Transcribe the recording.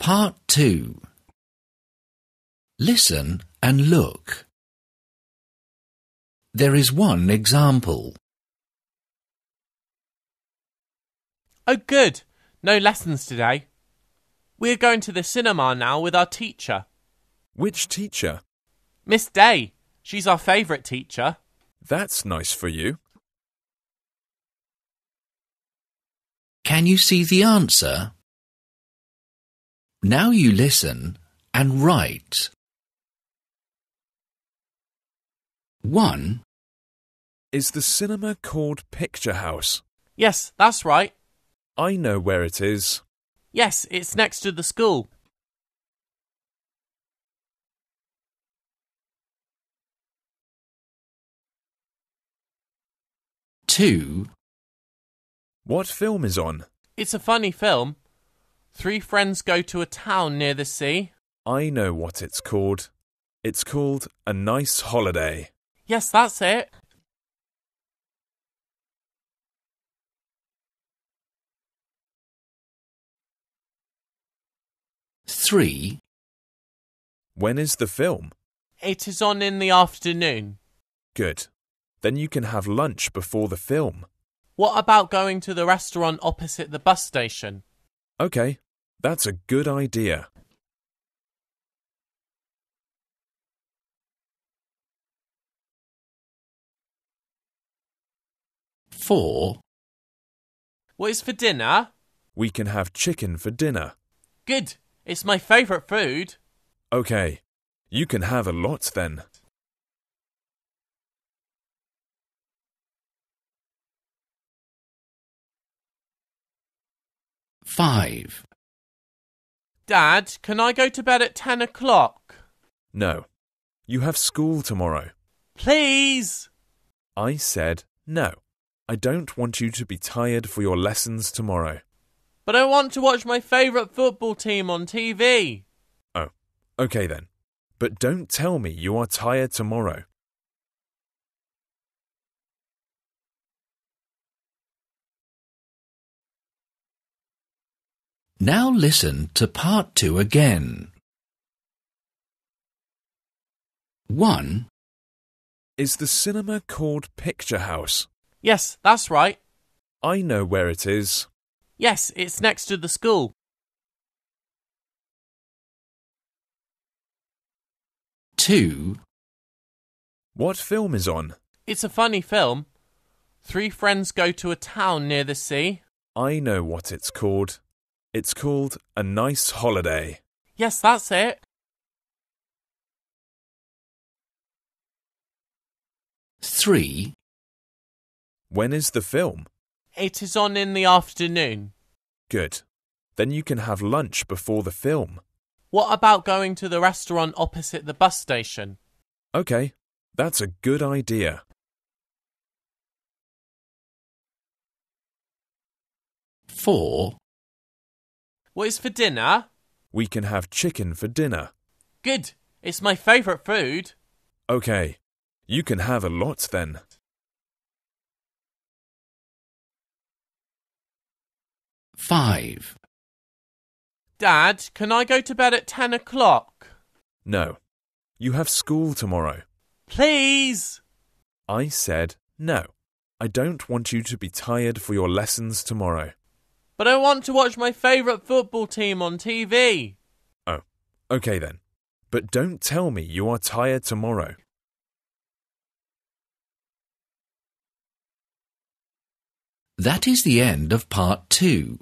Part 2 Listen and look. There is one example. Oh, good. No lessons today. We're going to the cinema now with our teacher, Which teacher? Miss Day. She's our favourite teacher. That's nice for you. Can you see the answer? Now you listen and write. 1, Is the cinema called Picture House? Yes, that's right. I know where it is. Yes, it's next to the school. two, What film is on? It's a funny film. Three friends go to a town near the sea. I know what it's called. It's called A Nice Holiday. Yes, that's it. three, When is the film? It is on in the afternoon. Good. Then you can have lunch before the film. What about going to the restaurant opposite the bus station? Okay, that's a good idea. four, What is for dinner? We can have chicken for dinner. Good. It's my favourite food. Okay, you can have a lot then. five, Dad, can I go to bed at 10 o'clock? No, you have school tomorrow. Please! I said no. I don't want you to be tired for your lessons tomorrow. But I want to watch my favourite football team on TV. Oh, okay then. But don't tell me you are tired tomorrow. Now listen to part two again. 1, Is the cinema called Picture House? Yes, that's right. I know where it is. Yes, it's next to the school. two, What film is on? It's a funny film. Three friends go to a town near the sea. I know what it's called. It's called A Nice Holiday. Yes, that's it. three, When is the film? It is on in the afternoon. Good. Then you can have lunch before the film. What about going to the restaurant opposite the bus station? Okay, that's a good idea. four, What is for dinner? We can have chicken for dinner. Good. It's my favourite food. Okay, you can have a lot then. five, Dad, can I go to bed at 10 o'clock? No, you have school tomorrow. Please! I said no. I don't want you to be tired for your lessons tomorrow. But I want to watch my favourite football team on TV. Oh, okay then. But don't tell me you are tired tomorrow. That is the end of part two.